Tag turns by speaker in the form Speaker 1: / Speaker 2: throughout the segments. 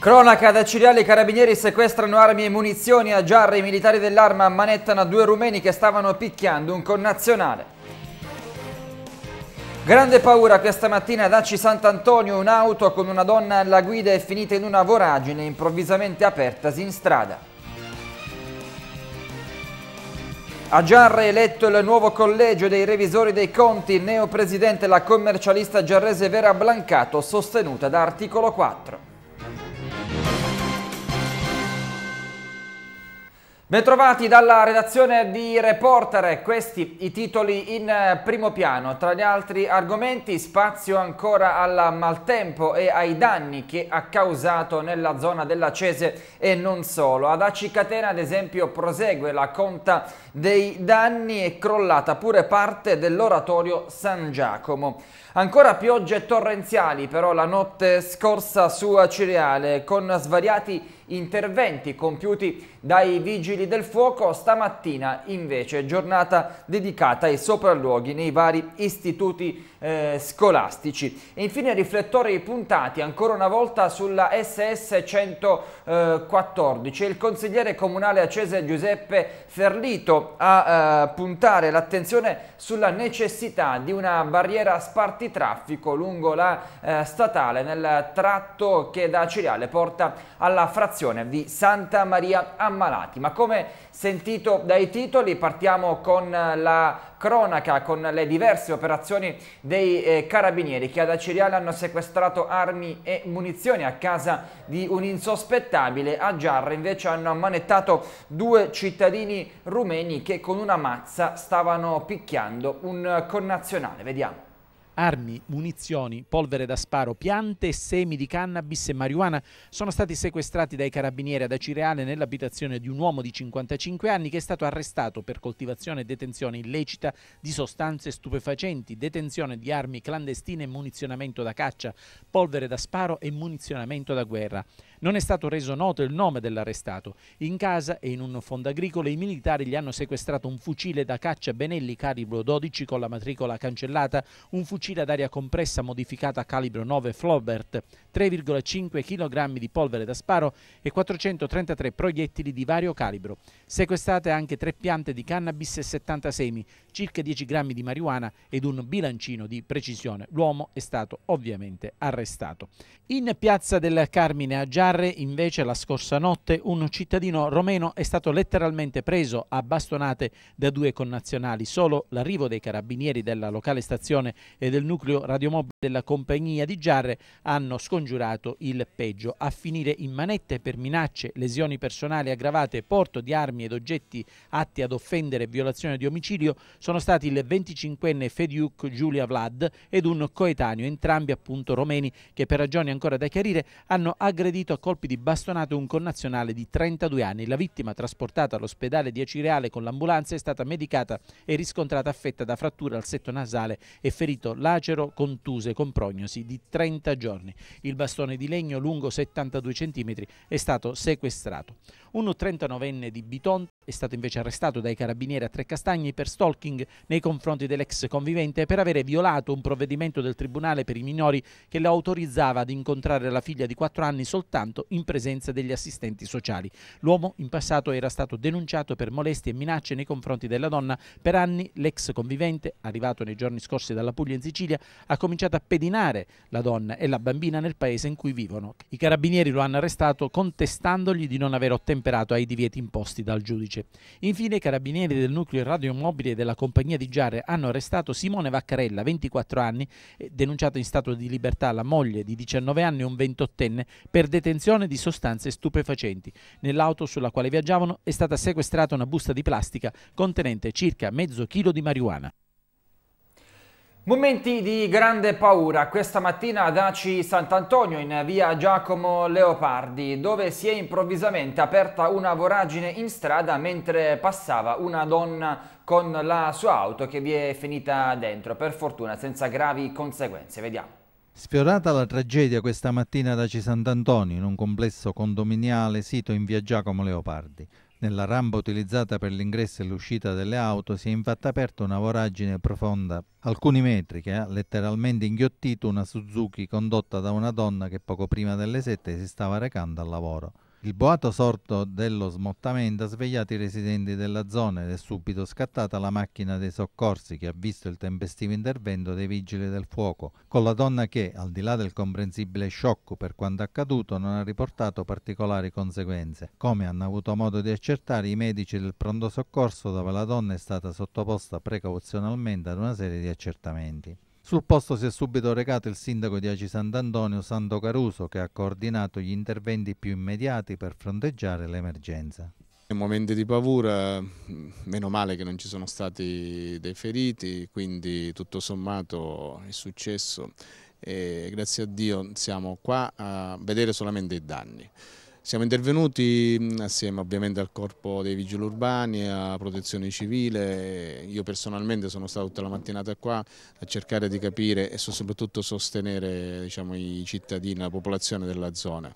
Speaker 1: Cronaca da Ciriali, i carabinieri sequestrano armi e munizioni a Giarre, i militari dell'arma ammanettano due rumeni che stavano picchiando un connazionale. Grande paura questa mattina ad Aci Sant'Antonio, un'auto con una donna alla guida è finita in una voragine improvvisamente apertasi in strada. A Giarre eletto il nuovo collegio dei revisori dei conti, neopresidente la commercialista giarrese Vera Blancato, sostenuta da Articolo 4. Bentrovati dalla redazione di Reporter, questi i titoli in eh, primo piano. Tra gli altri argomenti spazio ancora al maltempo e ai danni che ha causato nella zona della Cese e non solo. Ad Acicatena ad esempio prosegue la conta dei danni e crollata pure parte dell'oratorio San Giacomo. Ancora piogge torrenziali però la notte scorsa su Cireale con svariati interventi compiuti dai vigili del fuoco. Stamattina invece giornata dedicata ai sopralluoghi nei vari istituti eh, scolastici. E infine riflettori puntati ancora una volta sulla SS 114. Il consigliere comunale accese Giuseppe Ferlito a eh, puntare l'attenzione sulla necessità di una barriera spartitraffico lungo la eh, statale nel tratto che da Ciriale porta alla frazione di Santa Maria Ammalati. Ma come sentito dai titoli partiamo con la cronaca con le diverse operazioni dei eh, carabinieri che ad Aciriale hanno sequestrato armi e munizioni a casa di un insospettabile. A Giarra invece hanno ammanettato due cittadini rumeni che con una mazza stavano picchiando un connazionale. Vediamo
Speaker 2: armi, munizioni, polvere da sparo, piante semi di cannabis e marijuana sono stati sequestrati dai carabinieri ad Acireale nell'abitazione di un uomo di 55 anni che è stato arrestato per coltivazione e detenzione illecita di sostanze stupefacenti, detenzione di armi clandestine e munizionamento da caccia, polvere da sparo e munizionamento da guerra. Non è stato reso noto il nome dell'arrestato. In casa e in un fondo agricolo i militari gli hanno sequestrato un fucile da caccia Benelli calibro 12 con la matricola cancellata, un fucile ad aria compressa modificata a calibro 9 Flaubert, 3,5 kg di polvere da sparo e 433 proiettili di vario calibro. Sequestrate anche tre piante di cannabis e 70 semi, circa 10 grammi di marijuana ed un bilancino di precisione. L'uomo è stato ovviamente arrestato. In piazza del Carmine a Giarre, invece, la scorsa notte un cittadino romeno è stato letteralmente preso a bastonate da due connazionali. Solo l'arrivo dei carabinieri della locale stazione e del nucleo radiomobile della compagnia di Giarre hanno scongiurato il peggio. A finire in manette per minacce, lesioni personali aggravate, porto di armi ed oggetti atti ad offendere e violazione di omicidio sono stati il 25enne Fediuk Giulia Vlad ed un coetaneo, entrambi appunto romeni, che per ragioni ancora da chiarire hanno aggredito colpi di bastonate un connazionale di 32 anni. La vittima, trasportata all'ospedale di Acireale con l'ambulanza, è stata medicata e riscontrata affetta da frattura al setto nasale e ferito lacero contuse con prognosi di 30 giorni. Il bastone di legno lungo 72 cm è stato sequestrato. Un 39enne di Bitonto è stato invece arrestato dai carabinieri a Trecastagni per stalking nei confronti dell'ex convivente per avere violato un provvedimento del Tribunale per i minori che lo autorizzava ad incontrare la figlia di 4 anni soltanto in presenza degli assistenti sociali. L'uomo in passato era stato denunciato per molestie e minacce nei confronti della donna. Per anni l'ex convivente, arrivato nei giorni scorsi dalla Puglia in Sicilia, ha cominciato a pedinare la donna e la bambina nel paese in cui vivono. I carabinieri lo hanno arrestato contestandogli di non aver ottemperato ai divieti imposti dal giudice giudice. Infine i carabinieri del nucleo radiomobile della compagnia di Giare hanno arrestato Simone Vaccarella, 24 anni, denunciato in stato di libertà la moglie di 19 anni e un 28enne per detenzione di sostanze stupefacenti. Nell'auto sulla quale viaggiavano è stata sequestrata una busta di plastica contenente circa mezzo chilo di marijuana.
Speaker 1: Momenti di grande paura questa mattina ad Aci Sant'Antonio in via Giacomo Leopardi dove si è improvvisamente aperta una voragine in strada mentre passava una donna con la sua auto che vi è finita dentro, per fortuna senza gravi conseguenze. Vediamo.
Speaker 3: Sfiorata la tragedia questa mattina ad Aci Sant'Antonio in un complesso condominiale sito in via Giacomo Leopardi. Nella rampa utilizzata per l'ingresso e l'uscita delle auto si è infatti aperta una voragine profonda alcuni metri che ha letteralmente inghiottito una Suzuki condotta da una donna che poco prima delle sette si stava recando al lavoro. Il boato sorto dello smottamento ha svegliato i residenti della zona ed è subito scattata la macchina dei soccorsi che ha visto il tempestivo intervento dei vigili del fuoco, con la donna che, al di là del comprensibile shock per quanto accaduto, non ha riportato particolari conseguenze, come hanno avuto modo di accertare i medici del pronto soccorso dove la donna è stata sottoposta precauzionalmente ad una serie di accertamenti. Sul posto si è subito recato il sindaco di Aci Sant'Antonio Santo Caruso che ha coordinato gli interventi più immediati per fronteggiare l'emergenza.
Speaker 4: In momenti di paura, meno male che non ci sono stati dei feriti, quindi tutto sommato è successo e grazie a Dio siamo qua a vedere solamente i danni. Siamo intervenuti assieme ovviamente al corpo dei vigili urbani, a protezione civile, io personalmente sono stato tutta la mattinata qua a cercare di capire e soprattutto sostenere diciamo, i cittadini, la popolazione della zona.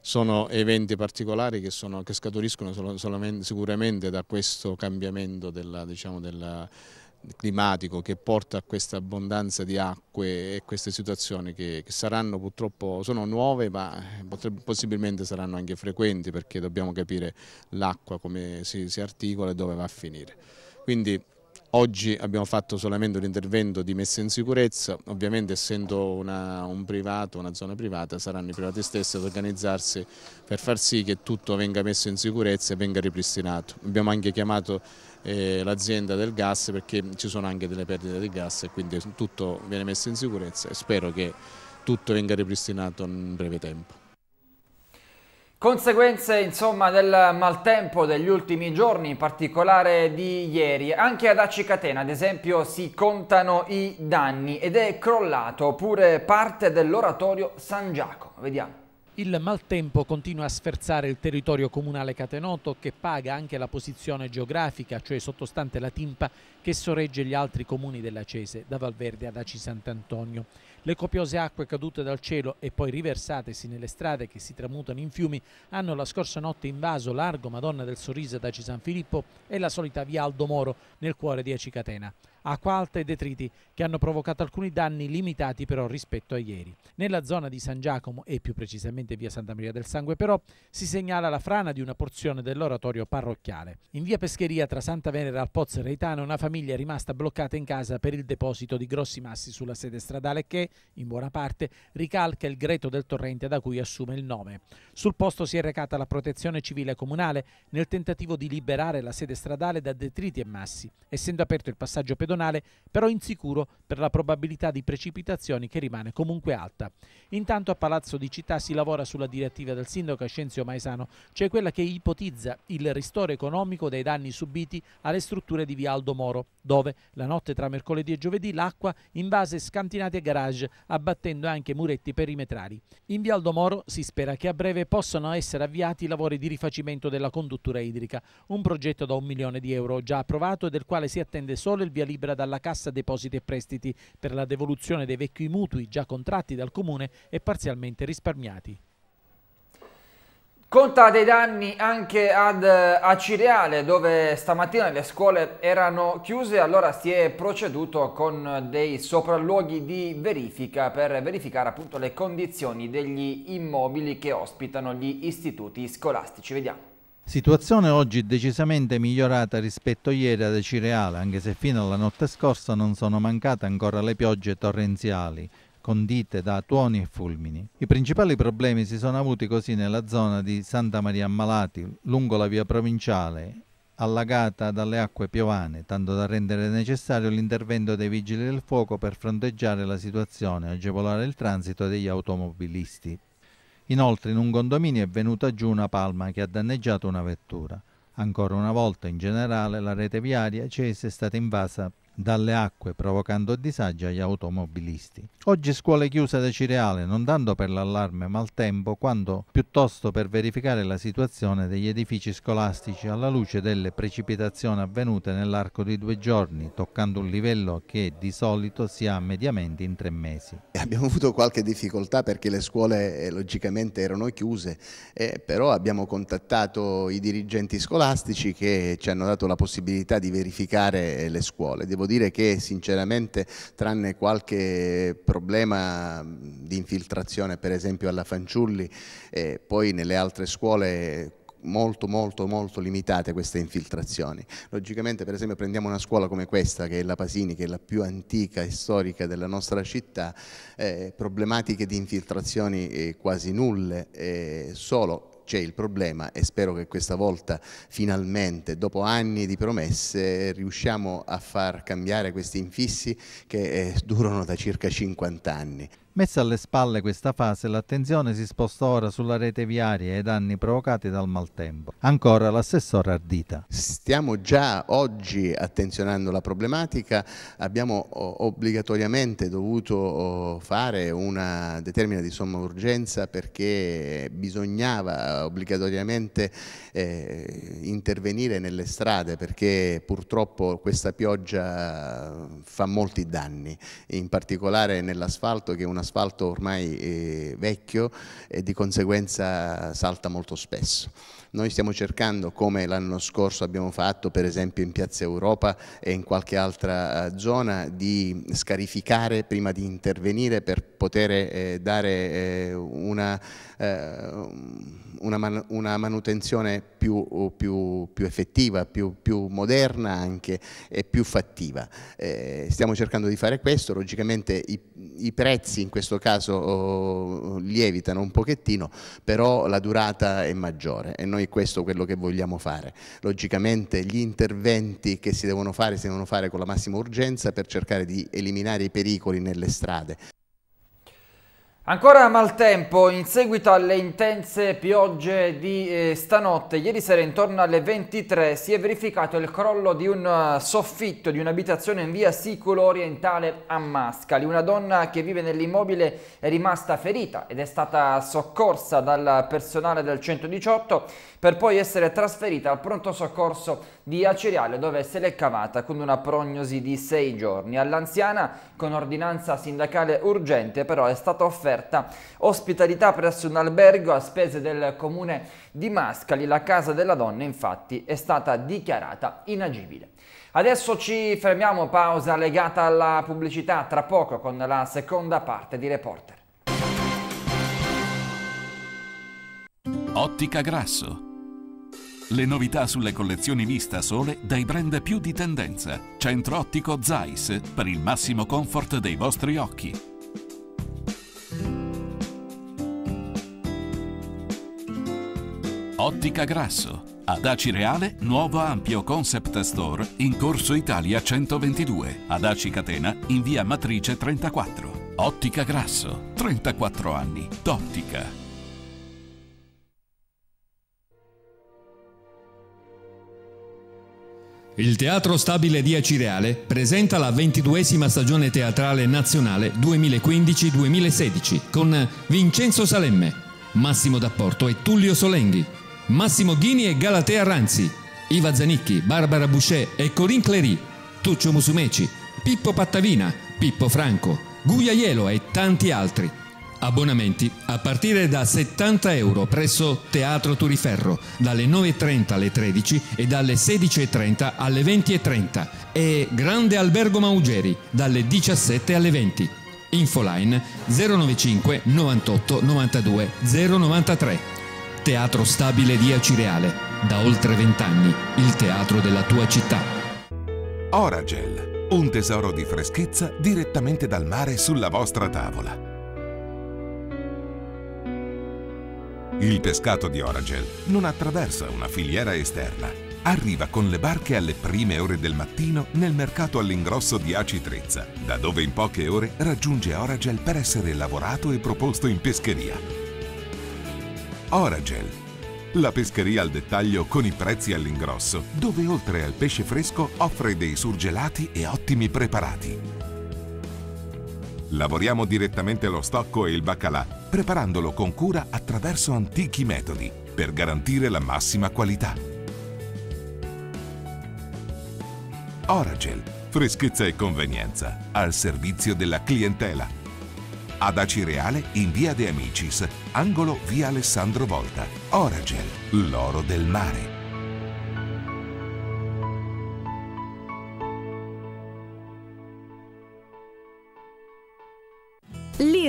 Speaker 4: Sono eventi particolari che, sono, che scaturiscono solamente, sicuramente da questo cambiamento della, diciamo, della climatico che porta a questa abbondanza di acque e queste situazioni che, che saranno purtroppo sono nuove ma eh, possibilmente saranno anche frequenti perché dobbiamo capire l'acqua come si, si articola e dove va a finire. Quindi Oggi abbiamo fatto solamente un intervento di messa in sicurezza, ovviamente essendo una, un privato, una zona privata, saranno i privati stessi ad organizzarsi per far sì che tutto venga messo in sicurezza e venga ripristinato. Abbiamo anche chiamato eh, l'azienda del gas perché ci sono anche delle perdite di gas e quindi tutto viene messo in sicurezza e spero che tutto venga ripristinato in breve tempo.
Speaker 1: Conseguenze insomma del maltempo degli ultimi giorni, in particolare di ieri, anche ad Acicatena ad esempio si contano i danni ed è crollato pure parte dell'oratorio San Giacomo, vediamo.
Speaker 2: Il maltempo continua a sferzare il territorio comunale catenoto che paga anche la posizione geografica, cioè sottostante la Timpa, che sorregge gli altri comuni della Cese, da Valverde ad Aci Sant'Antonio. Le copiose acque cadute dal cielo e poi riversatesi nelle strade che si tramutano in fiumi hanno la scorsa notte invaso largo Madonna del Sorriso da San Filippo e la solita via Aldo Moro nel cuore di Acicatena acqua alta e detriti che hanno provocato alcuni danni limitati però rispetto a ieri. Nella zona di San Giacomo e più precisamente via Santa Maria del Sangue però si segnala la frana di una porzione dell'oratorio parrocchiale. In via Pescheria tra Santa Venera al Pozzo Reitano una famiglia è rimasta bloccata in casa per il deposito di grossi massi sulla sede stradale che, in buona parte, ricalca il greto del torrente da cui assume il nome. Sul posto si è recata la protezione civile comunale nel tentativo di liberare la sede stradale da detriti e massi, essendo aperto il passaggio pedonale meridionale, però insicuro per la probabilità di precipitazioni che rimane comunque alta. Intanto a Palazzo di Città si lavora sulla direttiva del sindaco Ascenzio Maesano, cioè quella che ipotizza il ristoro economico dei danni subiti alle strutture di Via Aldo Moro, dove la notte tra mercoledì e giovedì l'acqua invase scantinati e garage, abbattendo anche muretti perimetrali. In Via Aldo Moro si spera che a breve possano essere avviati i lavori di rifacimento della conduttura idrica, un progetto da un milione di euro già approvato e del quale si attende solo il via libera libera dalla Cassa Depositi e Prestiti per la devoluzione dei vecchi mutui già contratti dal Comune e parzialmente risparmiati.
Speaker 1: Conta dei danni anche ad Acireale dove stamattina le scuole erano chiuse allora si è proceduto con dei sopralluoghi di verifica per verificare appunto le condizioni degli immobili che ospitano gli istituti scolastici. Vediamo.
Speaker 3: Situazione oggi decisamente migliorata rispetto a ieri ad Cireale, anche se fino alla notte scorsa non sono mancate ancora le piogge torrenziali, condite da tuoni e fulmini. I principali problemi si sono avuti così nella zona di Santa Maria Ammalati, lungo la via provinciale, allagata dalle acque piovane, tanto da rendere necessario l'intervento dei vigili del fuoco per fronteggiare la situazione e agevolare il transito degli automobilisti. Inoltre in un condominio è venuta giù una palma che ha danneggiato una vettura. Ancora una volta in generale la rete viaria Cese è stata invasa dalle acque provocando disagi agli automobilisti. Oggi scuole chiuse da Cireale non tanto per l'allarme maltempo quanto piuttosto per verificare la situazione degli edifici scolastici alla luce delle precipitazioni avvenute nell'arco di due giorni, toccando un livello che di solito si ha mediamente in tre mesi.
Speaker 5: Abbiamo avuto qualche difficoltà perché le scuole eh, logicamente erano chiuse, eh, però abbiamo contattato i dirigenti scolastici che ci hanno dato la possibilità di verificare eh, le scuole. Devo dire che sinceramente tranne qualche problema di infiltrazione per esempio alla Fanciulli, eh, poi nelle altre scuole molto molto molto limitate queste infiltrazioni. Logicamente per esempio prendiamo una scuola come questa che è la Pasini, che è la più antica e storica della nostra città, eh, problematiche di infiltrazioni eh, quasi nulle, eh, solo c'è il problema e spero che questa volta finalmente, dopo anni di promesse, riusciamo a far cambiare questi infissi che eh, durano da circa 50 anni.
Speaker 3: Messa alle spalle questa fase, l'attenzione si sposta ora sulla rete viaria e i danni provocati dal maltempo. Ancora l'assessore Ardita.
Speaker 5: Stiamo già oggi attenzionando la problematica, abbiamo obbligatoriamente dovuto fare una determina di somma urgenza perché bisognava obbligatoriamente eh, intervenire nelle strade perché purtroppo questa pioggia fa molti danni, in particolare nell'asfalto che è una asfalto ormai eh, vecchio e di conseguenza salta molto spesso. Noi stiamo cercando, come l'anno scorso abbiamo fatto per esempio in Piazza Europa e in qualche altra eh, zona, di scarificare prima di intervenire per poter eh, dare una, una, man una, manutenzione più, più, più effettiva, più, più, moderna anche e più fattiva. Eh, stiamo cercando di fare questo, logicamente i, i prezzi in questo caso oh, lievitano un pochettino, però la durata è maggiore e noi questo è quello che vogliamo fare. Logicamente gli interventi che si devono fare si devono fare con la massima urgenza per cercare di eliminare i pericoli nelle strade.
Speaker 1: Ancora maltempo in seguito alle intense piogge di eh, stanotte. Ieri sera intorno alle 23 si è verificato il crollo di un uh, soffitto di un'abitazione in via Siculo orientale a Mascali. Una donna che vive nell'immobile è rimasta ferita ed è stata soccorsa dal personale del 118 per poi essere trasferita al pronto soccorso di Aceriale dove se l'è cavata con una prognosi di 6 giorni. All'anziana con ordinanza sindacale urgente però è stata offerta ospitalità presso un albergo a spese del comune di Mascali. La casa della donna infatti è stata dichiarata inagibile. Adesso ci fermiamo, pausa legata alla pubblicità, tra poco con la seconda parte di Reporter.
Speaker 6: Ottica Grasso le novità sulle collezioni Vista Sole dai brand più di tendenza. Centro ottico Zeiss per il massimo comfort dei vostri occhi. Ottica Grasso. Ad Aci Reale, nuovo ampio concept store in Corso Italia 122. Ad Aci Catena, in via Matrice 34. Ottica Grasso. 34 anni d'ottica.
Speaker 7: Il Teatro Stabile di Acireale presenta la ventiduesima stagione teatrale nazionale 2015-2016 con Vincenzo Salemme, Massimo D'Apporto e Tullio Solenghi, Massimo Ghini e Galatea Ranzi, Iva Zanicchi, Barbara Boucher e Corinne Clery, Tuccio Musumeci, Pippo Pattavina, Pippo Franco, Guia Ielo e tanti altri. Abbonamenti a partire da 70 euro presso Teatro Turiferro dalle 9.30 alle 13 e dalle 16.30 alle 20.30 e Grande Albergo Maugeri dalle 17 alle 20. Infoline 095 98 92 093. Teatro Stabile di Acireale. Da oltre 20 anni il teatro della tua città.
Speaker 8: Oragel, un tesoro di freschezza direttamente dal mare sulla vostra tavola. Il pescato di Oragel non attraversa una filiera esterna. Arriva con le barche alle prime ore del mattino nel mercato all'ingrosso di Aci Trezza, da dove in poche ore raggiunge Oragel per essere lavorato e proposto in pescheria. Oragel, la pescheria al dettaglio con i prezzi all'ingrosso, dove oltre al pesce fresco offre dei surgelati e ottimi preparati. Lavoriamo direttamente lo stocco e il baccalà, preparandolo con cura attraverso antichi metodi, per garantire la massima qualità. Oragel, freschezza e convenienza, al servizio della clientela. Ad Acireale in via De Amicis, angolo via Alessandro Volta. Oragel, l'oro del mare.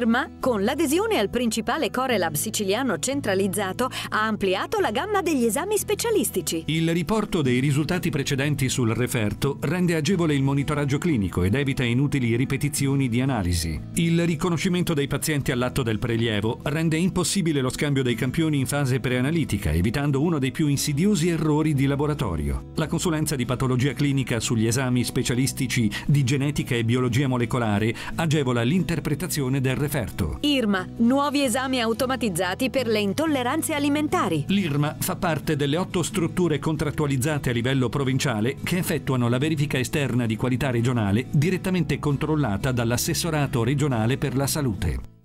Speaker 9: L'IRMA, con l'adesione al principale Core Lab siciliano centralizzato, ha ampliato la gamma degli esami specialistici.
Speaker 10: Il riporto dei risultati precedenti sul referto rende agevole il monitoraggio clinico ed evita inutili ripetizioni di analisi. Il riconoscimento dei pazienti all'atto del prelievo rende impossibile lo scambio dei campioni in fase preanalitica, evitando uno dei più insidiosi errori di laboratorio. La consulenza di patologia clinica sugli esami specialistici di genetica e biologia molecolare agevola l'interpretazione del referto.
Speaker 9: IRMA, nuovi esami automatizzati per le intolleranze alimentari.
Speaker 10: L'IRMA fa parte delle otto strutture contrattualizzate a livello provinciale che effettuano la verifica esterna di qualità regionale direttamente controllata dall'assessorato regionale per la salute.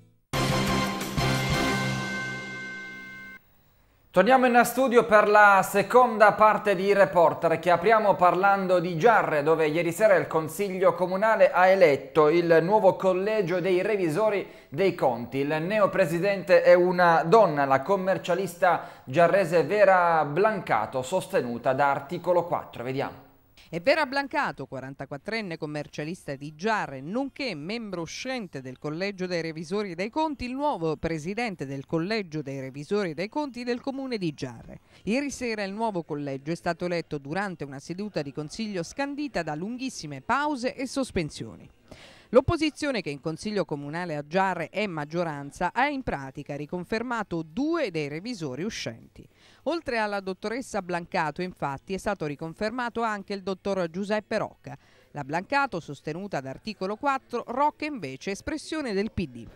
Speaker 1: Torniamo in studio per la seconda parte di Reporter che apriamo parlando di Giarre dove ieri sera il Consiglio Comunale ha eletto il nuovo collegio dei revisori dei conti. Il neopresidente è una donna, la commercialista giarrese Vera Blancato sostenuta da Articolo 4. Vediamo.
Speaker 11: E Vera Blancato, 44enne commercialista di Giarre, nonché membro uscente del Collegio dei Revisori dei Conti, il nuovo presidente del Collegio dei Revisori dei Conti del Comune di Giarre. Ieri sera il nuovo collegio è stato eletto durante una seduta di consiglio scandita da lunghissime pause e sospensioni. L'opposizione che in Consiglio Comunale a Giarre è maggioranza ha in pratica riconfermato due dei revisori uscenti. Oltre alla dottoressa Blancato, infatti, è stato riconfermato anche il dottor Giuseppe Rocca. La Blancato, sostenuta ad articolo 4, Rocca invece espressione del PD.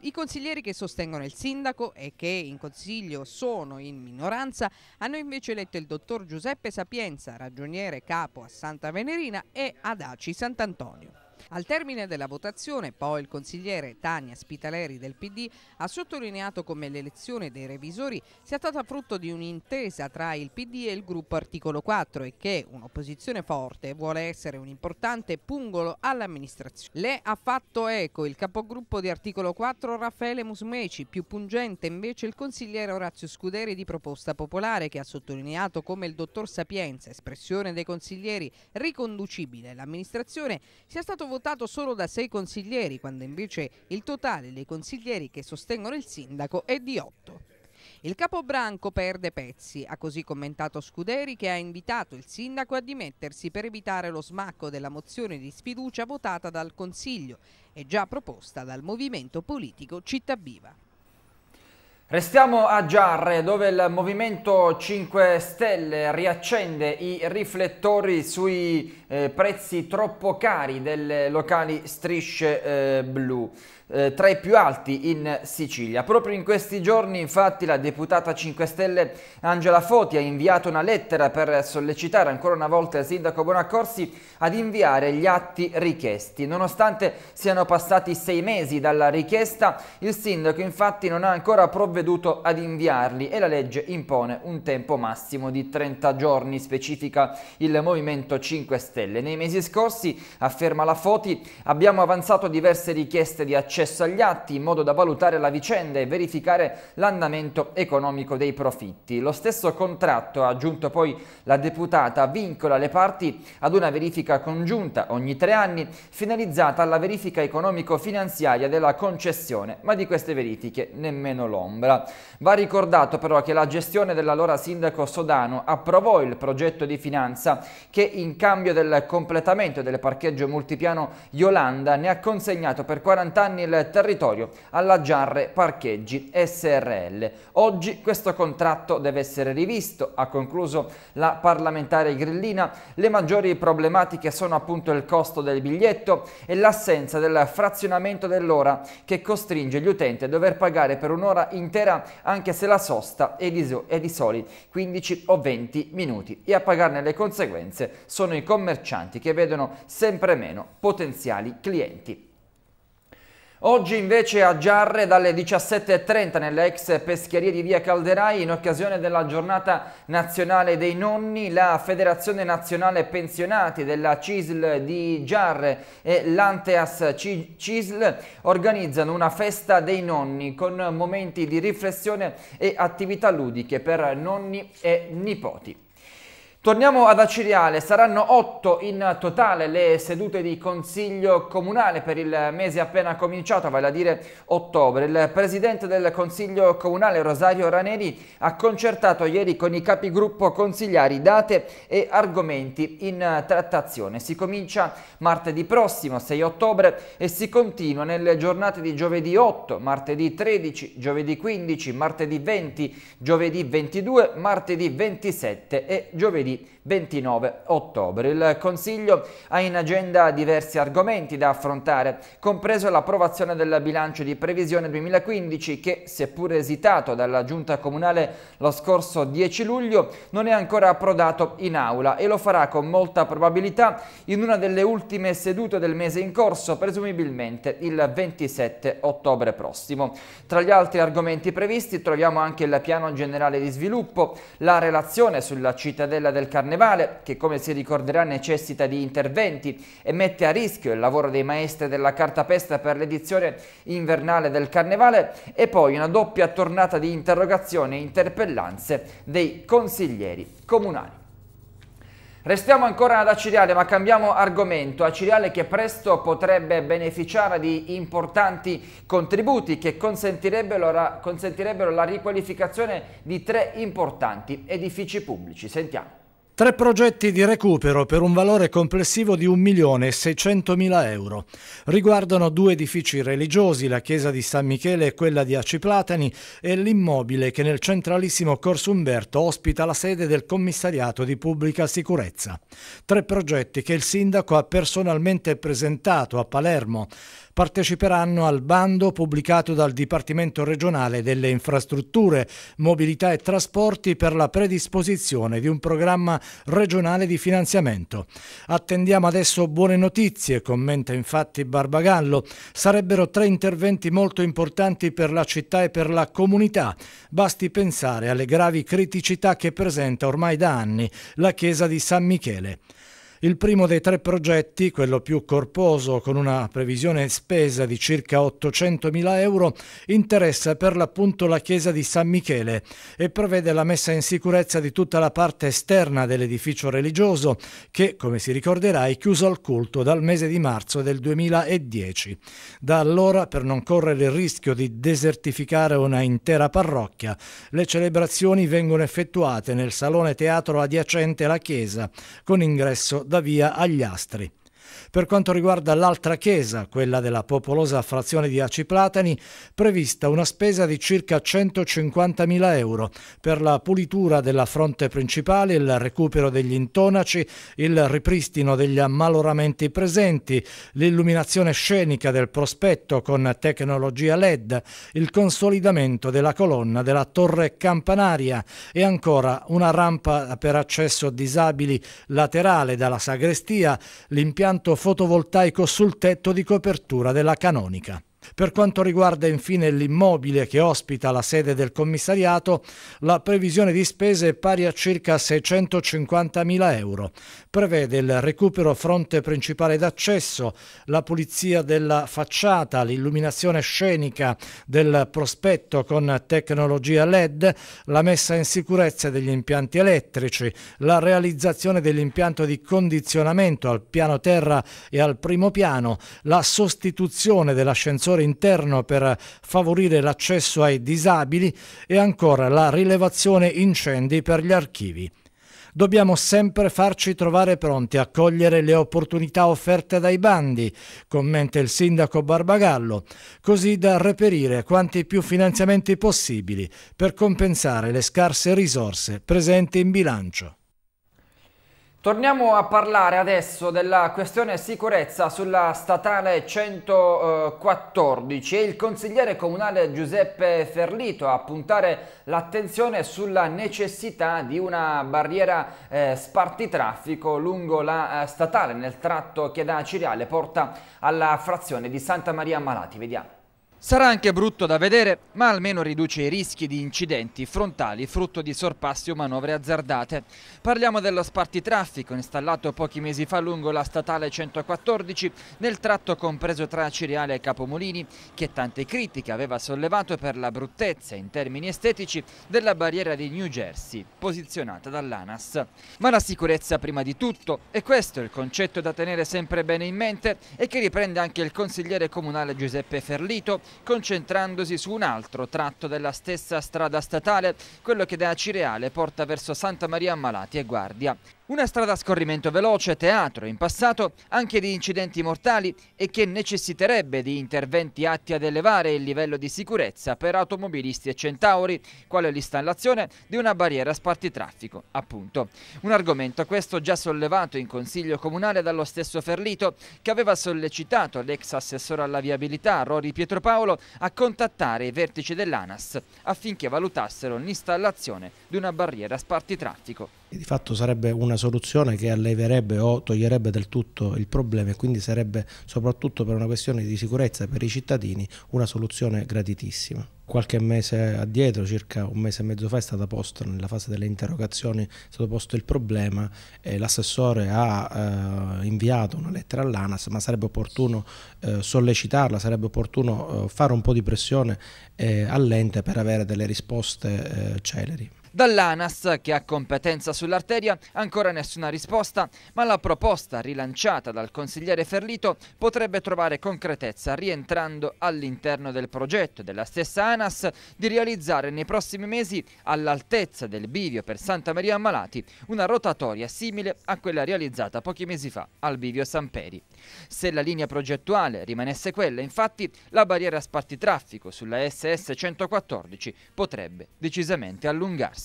Speaker 11: I consiglieri che sostengono il sindaco e che in consiglio sono in minoranza hanno invece eletto il dottor Giuseppe Sapienza, ragioniere capo a Santa Venerina e ad Aci Sant'Antonio. Al termine della votazione, poi il consigliere Tania Spitaleri del PD ha sottolineato come l'elezione dei revisori sia stata frutto di un'intesa tra il PD e il gruppo Articolo 4 e che un'opposizione forte vuole essere un importante pungolo all'amministrazione. Le ha fatto eco il capogruppo di Articolo 4 Raffaele Musmeci, più pungente invece il consigliere Orazio Scuderi di Proposta Popolare che ha sottolineato come il dottor Sapienza, espressione dei consiglieri riconducibile all'amministrazione, sia stato votato solo da sei consiglieri, quando invece il totale dei consiglieri che sostengono il sindaco è di otto. Il capobranco perde pezzi, ha così commentato Scuderi che ha invitato il sindaco a dimettersi per evitare lo smacco della mozione di sfiducia votata dal Consiglio e già proposta dal movimento politico Città Viva.
Speaker 1: Restiamo a Giarre dove il Movimento 5 Stelle riaccende i riflettori sui eh, prezzi troppo cari delle locali strisce eh, blu eh, tra i più alti in Sicilia. Proprio in questi giorni infatti la deputata 5 Stelle Angela Foti ha inviato una lettera per sollecitare ancora una volta il sindaco Bonaccorsi ad inviare gli atti richiesti. Nonostante siano passati sei mesi dalla richiesta, il sindaco infatti non ha ancora provveduto ad inviarli e la legge impone un tempo massimo di 30 giorni, specifica il Movimento 5 Stelle. Nei mesi scorsi, afferma la Foti, abbiamo avanzato diverse richieste di accesso accesso agli atti in modo da valutare la vicenda e verificare l'andamento economico dei profitti. Lo stesso contratto, ha aggiunto poi la deputata, vincola le parti ad una verifica congiunta ogni tre anni finalizzata alla verifica economico-finanziaria della concessione, ma di queste verifiche nemmeno l'ombra. Va ricordato però che la gestione dell'allora sindaco Sodano approvò il progetto di finanza che in cambio del completamento del parcheggio multipiano Yolanda ne ha consegnato per 40 anni il territorio alla Giarre Parcheggi SRL. Oggi questo contratto deve essere rivisto, ha concluso la parlamentare grillina. Le maggiori problematiche sono appunto il costo del biglietto e l'assenza del frazionamento dell'ora che costringe gli utenti a dover pagare per un'ora intera anche se la sosta è di, è di soli 15 o 20 minuti e a pagarne le conseguenze sono i commercianti che vedono sempre meno potenziali clienti. Oggi invece a Giarre dalle 17.30 nelle ex pescherie di via Calderai in occasione della giornata nazionale dei nonni la Federazione Nazionale Pensionati della CISL di Giarre e l'Anteas CISL organizzano una festa dei nonni con momenti di riflessione e attività ludiche per nonni e nipoti. Torniamo ad Aciriale, saranno otto in totale le sedute di consiglio comunale per il mese appena cominciato, vale a dire ottobre. Il presidente del consiglio comunale Rosario Raneri ha concertato ieri con i capigruppo consigliari date e argomenti in trattazione. Si comincia martedì prossimo 6 ottobre e si continua nelle giornate di giovedì 8, martedì 13, giovedì 15, martedì 20, giovedì 22, martedì 27 e giovedì 29 ottobre. Il Consiglio ha in agenda diversi argomenti da affrontare, compreso l'approvazione del bilancio di previsione 2015 che, seppur esitato dalla Giunta Comunale lo scorso 10 luglio, non è ancora approdato in aula e lo farà con molta probabilità in una delle ultime sedute del mese in corso, presumibilmente il 27 ottobre prossimo. Tra gli altri argomenti previsti troviamo anche il piano generale di sviluppo, la relazione sulla cittadella del del Carnevale, che come si ricorderà necessita di interventi e mette a rischio il lavoro dei maestri della cartapesta per l'edizione invernale del Carnevale, e poi una doppia tornata di interrogazioni e interpellanze dei consiglieri comunali. Restiamo ancora ad Aciriale ma cambiamo argomento. Aciriale che presto potrebbe beneficiare di importanti contributi che consentirebbero la, consentirebbero la riqualificazione di tre importanti edifici pubblici. Sentiamo.
Speaker 12: Tre progetti di recupero per un valore complessivo di 1.600.000 euro. Riguardano due edifici religiosi, la chiesa di San Michele e quella di Aciplatani, e l'immobile che nel centralissimo Corso Umberto ospita la sede del commissariato di pubblica sicurezza. Tre progetti che il sindaco ha personalmente presentato a Palermo parteciperanno al bando pubblicato dal Dipartimento regionale delle infrastrutture, mobilità e trasporti per la predisposizione di un programma regionale di finanziamento. Attendiamo adesso buone notizie, commenta infatti Barbagallo. Sarebbero tre interventi molto importanti per la città e per la comunità. Basti pensare alle gravi criticità che presenta ormai da anni la chiesa di San Michele. Il primo dei tre progetti, quello più corposo con una previsione spesa di circa 800.000 euro, interessa per l'appunto la chiesa di San Michele e prevede la messa in sicurezza di tutta la parte esterna dell'edificio religioso che, come si ricorderà, è chiuso al culto dal mese di marzo del 2010. Da allora, per non correre il rischio di desertificare una intera parrocchia, le celebrazioni vengono effettuate nel salone teatro adiacente alla chiesa, con ingresso da via agli astri. Per quanto riguarda l'altra chiesa, quella della popolosa frazione di Aci Platani, prevista una spesa di circa 150.000 euro per la pulitura della fronte principale, il recupero degli intonaci, il ripristino degli ammaloramenti presenti, l'illuminazione scenica del prospetto con tecnologia LED, il consolidamento della colonna della torre campanaria e ancora una rampa per accesso disabili laterale dalla sagrestia, l'impianto fotovoltaico sul tetto di copertura della canonica. Per quanto riguarda infine l'immobile che ospita la sede del commissariato, la previsione di spese è pari a circa 650.000 euro. Prevede il recupero fronte principale d'accesso, la pulizia della facciata, l'illuminazione scenica del prospetto con tecnologia LED, la messa in sicurezza degli impianti elettrici, la realizzazione dell'impianto di condizionamento al piano terra e al primo piano, la sostituzione dell'ascensore interno per favorire l'accesso ai disabili e ancora la rilevazione incendi per gli archivi. Dobbiamo sempre farci trovare pronti a cogliere le opportunità offerte dai bandi, commenta il sindaco Barbagallo, così da reperire quanti più finanziamenti possibili per compensare le scarse risorse presenti in bilancio.
Speaker 1: Torniamo a parlare adesso della questione sicurezza sulla statale 114 e il consigliere comunale Giuseppe Ferlito a puntare l'attenzione sulla necessità di una barriera eh, spartitraffico lungo la eh, statale nel tratto che da Ciriale porta alla frazione di Santa Maria Malati. Vediamo. Sarà anche brutto da vedere, ma almeno riduce i rischi di incidenti frontali frutto di sorpassi o manovre azzardate. Parliamo dello spartitraffico installato pochi mesi fa lungo la statale 114 nel tratto compreso tra Ciriale e Capomolini, che tante critiche aveva sollevato per la bruttezza in termini estetici della barriera di New Jersey, posizionata dall'ANAS. Ma la sicurezza prima di tutto, e questo è il concetto da tenere sempre bene in mente e che riprende anche il consigliere comunale Giuseppe Ferlito, concentrandosi su un altro tratto della stessa strada statale, quello che da Cireale porta verso Santa Maria Ammalati e Guardia. Una strada a scorrimento veloce, teatro in passato anche di incidenti mortali e che necessiterebbe di interventi atti ad elevare il livello di sicurezza per automobilisti e centauri, quale l'installazione di una barriera spartitraffico, appunto. Un argomento questo già sollevato in Consiglio Comunale dallo stesso Ferlito, che aveva sollecitato l'ex assessore alla viabilità Rori Pietropaolo a contattare i vertici dell'ANAS affinché valutassero l'installazione di una barriera spartitraffico
Speaker 13: di fatto sarebbe una soluzione che alleverebbe o toglierebbe del tutto il problema e quindi sarebbe soprattutto per una questione di sicurezza per i cittadini una soluzione gratitissima. Qualche mese addietro, circa un mese e mezzo fa, è stata posta nella fase delle interrogazioni, è stato posto il problema e l'assessore ha eh, inviato una lettera all'ANAS, ma sarebbe opportuno eh, sollecitarla, sarebbe opportuno eh, fare un po' di pressione eh, all'ente per avere delle risposte eh, celeri.
Speaker 1: Dall'ANAS, che ha competenza sull'arteria, ancora nessuna risposta, ma la proposta rilanciata dal consigliere Ferlito potrebbe trovare concretezza rientrando all'interno del progetto della stessa ANAS di realizzare nei prossimi mesi, all'altezza del bivio per Santa Maria Ammalati, una rotatoria simile a quella realizzata pochi mesi fa al bivio Samperi. Se la linea progettuale rimanesse quella, infatti, la barriera spartitraffico sulla SS 114 potrebbe decisamente allungarsi.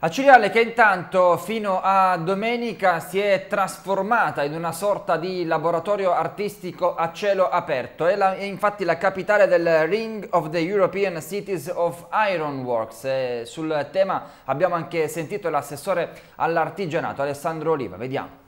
Speaker 1: A Ciriale che intanto fino a domenica si è trasformata in una sorta di laboratorio artistico a cielo aperto, è, la, è infatti la capitale del Ring of the European Cities of Ironworks. E sul tema abbiamo anche sentito l'assessore all'artigianato Alessandro Oliva, vediamo.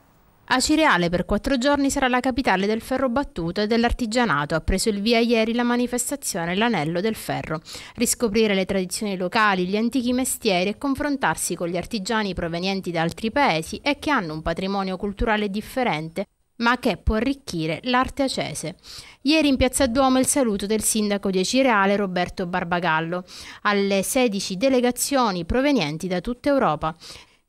Speaker 14: Acireale per quattro giorni sarà la capitale del ferro battuto e dell'artigianato. Ha preso il via ieri la manifestazione L'Anello del Ferro. Riscoprire le tradizioni locali, gli antichi mestieri e confrontarsi con gli artigiani provenienti da altri paesi e che hanno un patrimonio culturale differente ma che può arricchire l'arte acese. Ieri in Piazza Duomo il saluto del sindaco di Acireale Roberto Barbagallo alle 16 delegazioni provenienti da tutta Europa.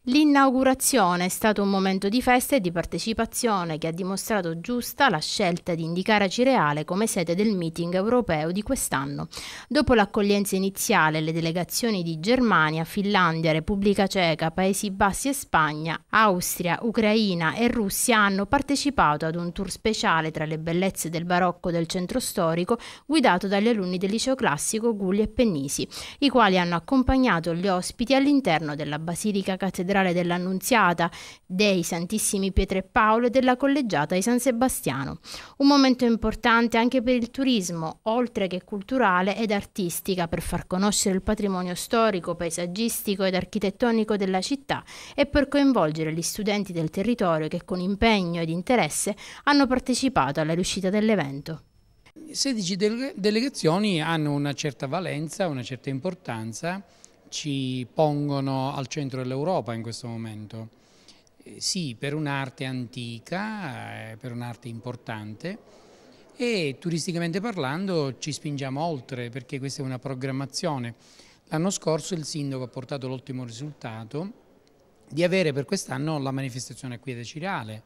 Speaker 14: L'inaugurazione è stato un momento di festa e di partecipazione che ha dimostrato giusta la scelta di indicare Cireale come sede del meeting europeo di quest'anno. Dopo l'accoglienza iniziale, le delegazioni di Germania, Finlandia, Repubblica Ceca, Paesi Bassi e Spagna, Austria, Ucraina e Russia hanno partecipato ad un tour speciale tra le bellezze del barocco del centro storico guidato dagli alunni del liceo classico Gulli e Pennisi, i quali hanno accompagnato gli ospiti all'interno della Basilica Cattedrale cattedrale dell'Annunziata, dei Santissimi Pietro e Paolo e della collegiata di San Sebastiano. Un momento importante anche per il turismo, oltre che culturale ed artistica, per far conoscere il patrimonio storico, paesaggistico ed architettonico della città e per coinvolgere gli studenti del territorio che con impegno ed interesse hanno partecipato alla riuscita dell'evento.
Speaker 15: 16 delegazioni hanno una certa valenza, una certa importanza ci pongono al centro dell'Europa in questo momento. Eh, sì, per un'arte antica, eh, per un'arte importante e turisticamente parlando ci spingiamo oltre perché questa è una programmazione. L'anno scorso il sindaco ha portato l'ottimo risultato di avere per quest'anno la manifestazione qui ad Cirale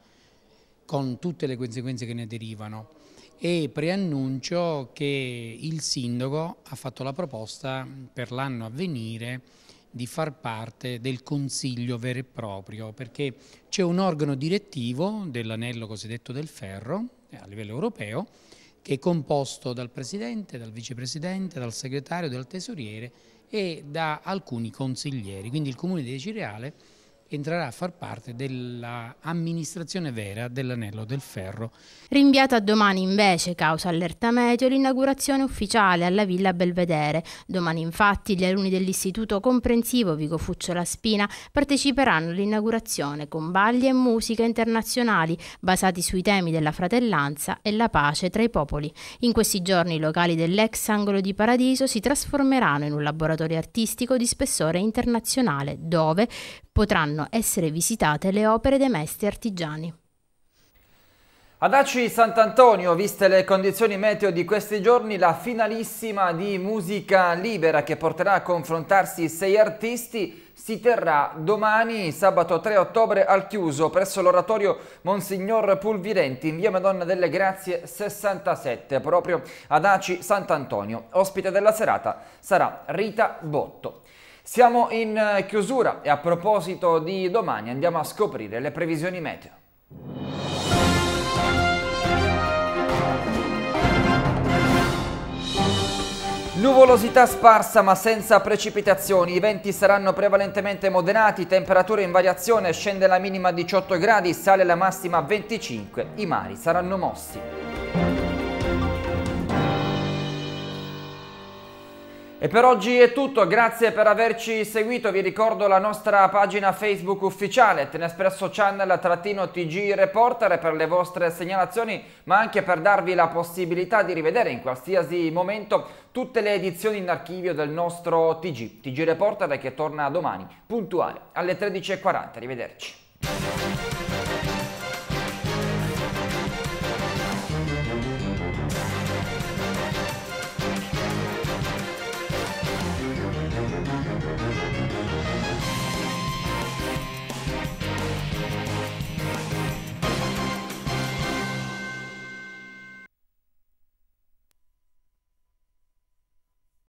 Speaker 15: con tutte le conseguenze che ne derivano e preannuncio che il sindaco ha fatto la proposta per l'anno a venire di far parte del consiglio vero e proprio, perché c'è un organo direttivo dell'anello cosiddetto del ferro eh, a livello europeo che è composto dal presidente, dal vicepresidente, dal segretario, dal tesoriere e da alcuni consiglieri. Quindi il comune di Cireale entrerà a far parte dell'amministrazione vera dell'anello del ferro.
Speaker 14: Rinviata a domani invece, causa allerta meteo, l'inaugurazione ufficiale alla Villa Belvedere. Domani infatti gli alunni dell'Istituto Comprensivo Vico Fuccio Spina parteciperanno all'inaugurazione con balli e musica internazionali basati sui temi della fratellanza e la pace tra i popoli. In questi giorni i locali dell'ex angolo di Paradiso si trasformeranno in un laboratorio artistico di spessore internazionale dove potranno essere visitate le opere dei maestri artigiani.
Speaker 1: Ad Aci Sant'Antonio, viste le condizioni meteo di questi giorni, la finalissima di musica libera che porterà a confrontarsi sei artisti si terrà domani, sabato 3 ottobre, al chiuso presso l'oratorio Monsignor Pulvirenti in via Madonna delle Grazie 67, proprio ad Aci Sant'Antonio. Ospite della serata sarà Rita Botto. Siamo in eh, chiusura e a proposito di domani andiamo a scoprire le previsioni meteo. Nuvolosità sparsa ma senza precipitazioni, i venti saranno prevalentemente moderati, temperature in variazione, scende la minima a 18 gradi, sale la massima a 25, i mari saranno mossi. E per oggi è tutto, grazie per averci seguito, vi ricordo la nostra pagina Facebook ufficiale, Tenespresso Channel trattino TG Reporter per le vostre segnalazioni, ma anche per darvi la possibilità di rivedere in qualsiasi momento tutte le edizioni in archivio del nostro TG, TG Reporter che torna domani, puntuale alle 13.40, arrivederci.